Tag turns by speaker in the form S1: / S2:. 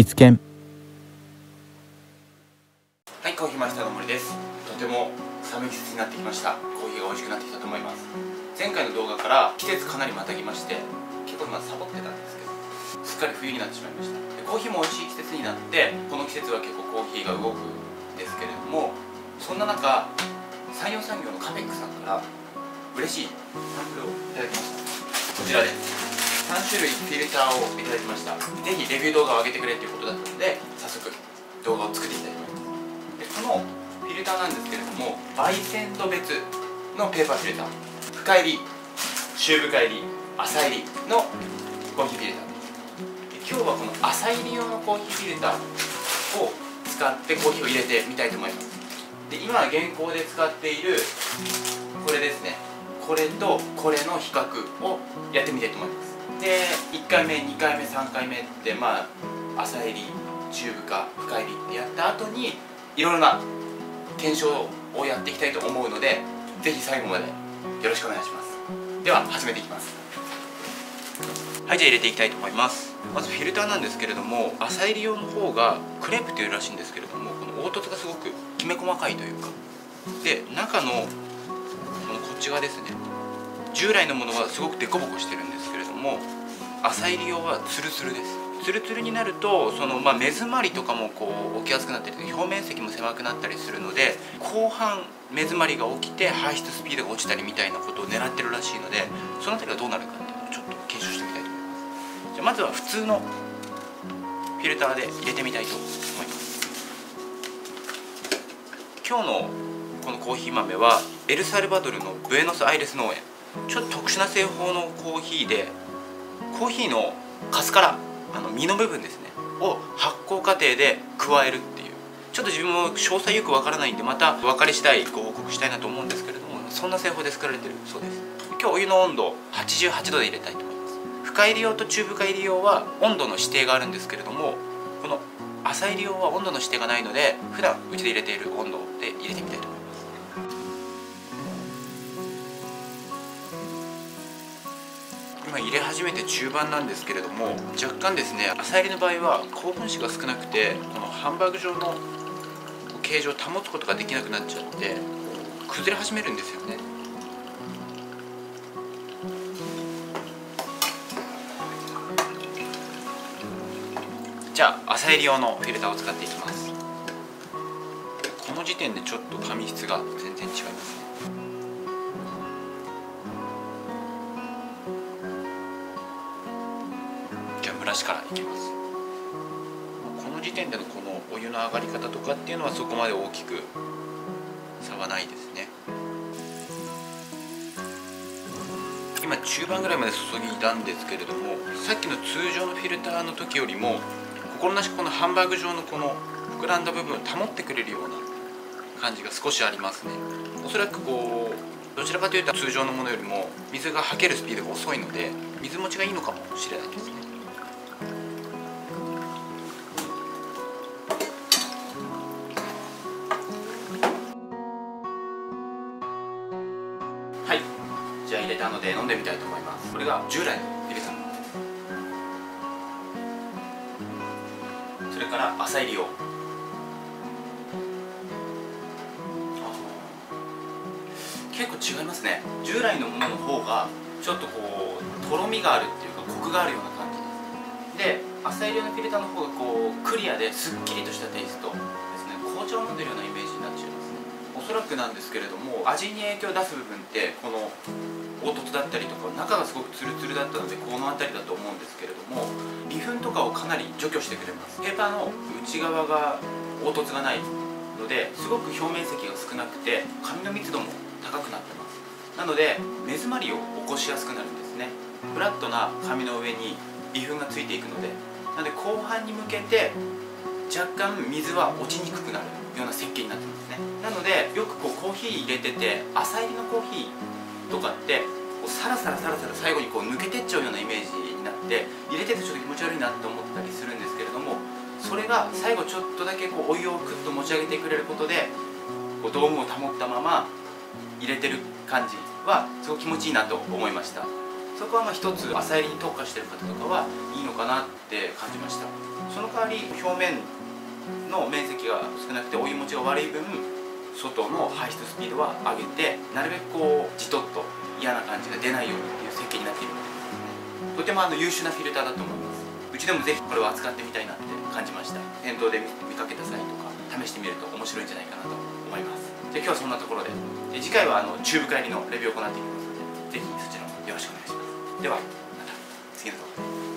S1: キツケン
S2: はいコーヒーマスターの森です。とても寒い季節になってきました。コーヒーが美味しくなってきたと思います。前回の動画から季節かなりまたぎまして結構今サボってたんですけどすっかり冬になってしまいました。でコーヒーも美味しい季節になってこの季節は結構コーヒーが動くんですけれどもそんな中山陽産業のカペックさんから嬉しいサンプルをいただきました。こちらです。3種類フィルターをいただきました。ぜひレビュー動画を上げてくれっていうことだったので早速動画を作っていきたいと思います。でこのフィルターなんですけれどもバイセント別のペーパーフィルター。深入り中深入り浅入りのコーヒーフィルター。で今日はこの浅入り用のコーヒーフィルターを使ってコーヒーを入れてみたいと思います。で今現行で使っているこれですね。これとこれの比較をやってみたいと思います。で1回目2回目3回目ってまあ浅入り中深深入りってやった後にいろいろな検証をやっていきたいと思うのでぜひ最後までよろしくお願いします。では始めていきます。はいじゃあ入れていきたいと思います。まずフィルターなんですけれども浅入り用の方がクレープというらしいんですけれどもこの凹凸がすごくきめ細かいというか。で中のこのこっち側ですね。従来のものはすごくデコボコしてるんですけれども浅入り用はツルツルです。ツルツルになるとその、まあ、目詰まりとかもこう起きやすくなったり表面積も狭くなったりするので後半目詰まりが起きて排出スピードが落ちたりみたいなことを狙ってるらしいのでその辺りがどうなるかっていうのをちょっと検証してみたいと思います。じゃあまずは普通のフィルターで入れてみたいと思います。今日のこのコーヒー豆はエルサルバドルのブエノスアイレス農園。ちょっと特殊な製法のコーヒーでコーヒーのカスからあの実の部分ですねを発酵過程で加えるっていう。ちょっと自分も詳細よくわからないんでまた分かり次第ご報告したいなと思うんですけれどもそんな製法で作られてるそうです。今日お湯の温度88度で入れたいと思います。深入り用と中深入り用は温度の指定があるんですけれどもこの浅入り用は温度の指定がないので普段うちで入れている温度で入れてみたい入れ始めて中盤なんですけれども若干ですね浅入りの場合は高分子が少なくてこのハンバーグ状の形状を保つことができなくなっちゃって崩れ始めるんですよね。じゃあ浅入り用のフィルターを使っていきます。この時点でちょっと紙質が全然違いますね。からいきます。この時点でのこのお湯の上がり方とかっていうのはそこまで大きく差はないですね。今中盤ぐらいまで注いだんですけれどもさっきの通常のフィルターの時よりも心なしこのハンバーグ状のこの膨らんだ部分を保ってくれるような感じが少しありますね。おそらくこうどちらかというと通常のものよりも水がはけるスピードが遅いので水持ちがいいのかもしれないですね。たので飲んでみたいと思います。これが従来のフィルターそれから浅入り用結構違いますね。従来のものの方がちょっとこうとろみがあるっていうかコクがあるような感じです。で浅入りのフィルターの方がこうクリアですっきりとしたテイストですね。紅茶を飲んでるようなねおそらくなんですけれども味に影響を出す部分ってこの凹凸だったりとか中がすごくツルツルだったのでこの辺りだと思うんですけれども微粉とかをかなり除去してくれます。ペーパーの内側が凹凸がないのですごく表面積が少なくて紙の密度も高くなってます。なので目詰まりを起こしやすくなるんですね。フラットな紙の上に微粉がついていくのでなので後半に向けて若干水は落ちにくくなる。ような設計になってますね。なのでよくこうコーヒー入れてて浅入りのコーヒーとかってこうサラサラサラサラ最後にこう抜けてっちゃうようなイメージになって入れててちょっと気持ち悪いなって思ったりするんですけれどもそれが最後ちょっとだけこうお湯をクッと持ち上げてくれることでこうドームを保ったまま入れてる感じはすごく気持ちいいなと思いました。そこはまあ一つ朝入りに特化してる方とかはいいのかなって感じました。その代わり表面の面積が少なくてお湯持ちが悪い分外の排出スピードは上げてなるべくこうじとっと嫌な感じが出ないようにっていう設計になっているので。とてもあの優秀なフィルターだと思います。うちでもぜひこれを扱ってみたいなって感じました。店頭で見かけた際とか試してみると面白いんじゃないかなと思います。で今日はそんなところでで次回はあのチューブ帰りのレビューを行っていきますのでぜひそちらもよろしくお願いします。ではまた。次の動画で。